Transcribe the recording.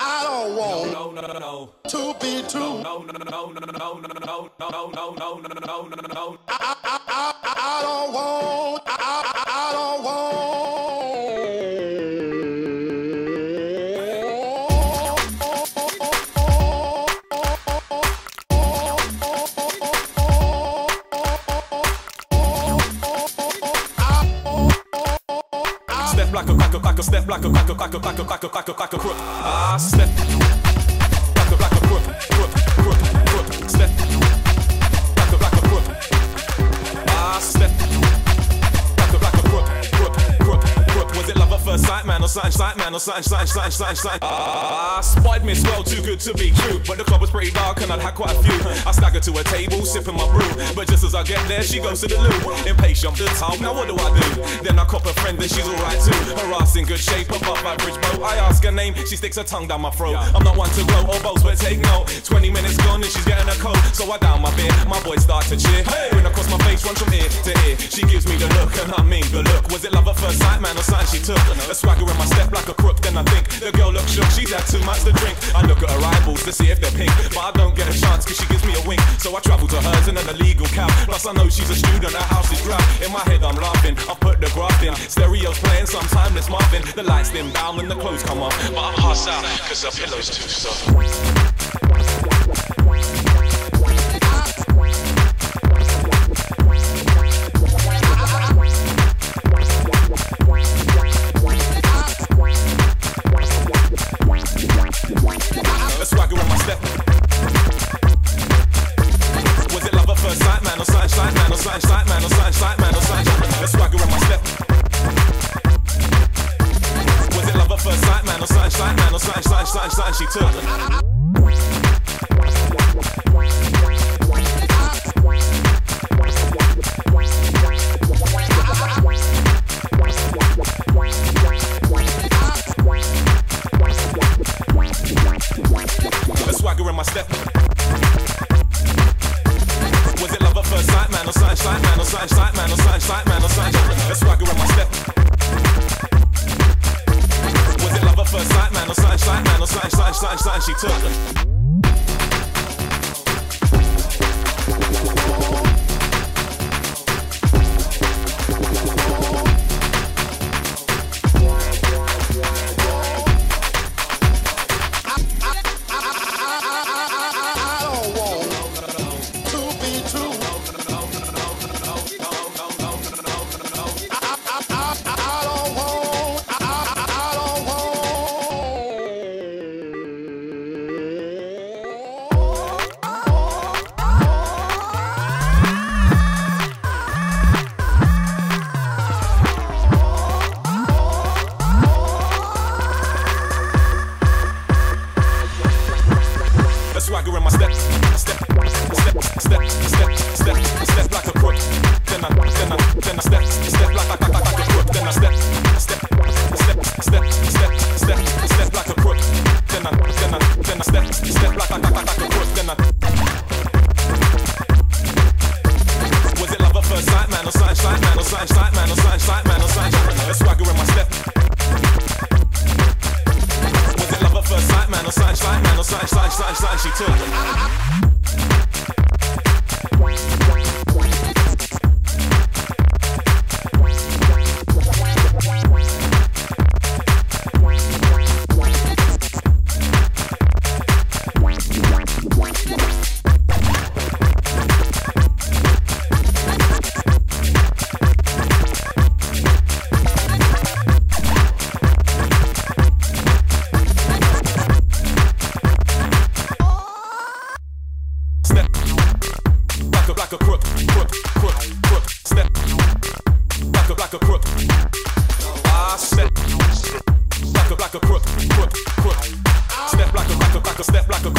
I don't want No, no, no, no. to be true. No, no, no, no, no, no, no, no, no, no, no, no, no, no, no, no, no. I don't want. Like a like a like a step like a like a like a like a like a like a like a crook. Ah, step like a like a crook, crook, crook, crook. Step like a like a crook. Ah, step like a like a crook, crook, crook, crook. Was it love at first sight, man, or something, sight, man, or something, something, something, something, something? Ah, spotted me well too good to be true, but the club was pretty dark and I'd had quite a few. I staggered to a table, sipping my brew, but just as I get there, she goes to the loo. Impatient, the time. Now what do I do? Then I cop a friend and she's alright too. Her ass in good shape, above average boat. I ask her name, she sticks her tongue down my throat. I'm not one to glow or boast, but take note. 20 minutes gone and she's getting a cold. so I down my beer. My boys start to cheer. Grin across my face, runs from ear to ear. She gives me the look, and I mean the look. Was it love at first sight, man, or something she took? A swagger in my step like a crook, then I think the girl looks shook. She's had too much to drink. I look at her eyeballs to see if they're pink, but I don't get a chance because she gives me a wink. So I travel to hers in an illegal cab. Plus I know she's a student, her house is drab. In my head I'm laughing, I put the graft in. Stereos playing some timeless Marvin. The lights dim down when the clothes come off. But I'm out because the pillow's too soft. Or something, something, something, something she took? Swagger in my step. Was it love at first sight, man, or sight, man, or sight, man, or sight, man, or? A swagger in my step. and she took. Back, back. Like a crook, crook, crook. Step like a like a like a step like a